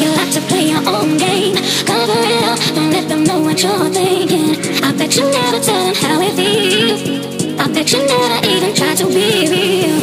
You like to play your own game. Cover it up, don't let them know what you're thinking. I bet you never tell them how it feels. I bet you never even try to be real.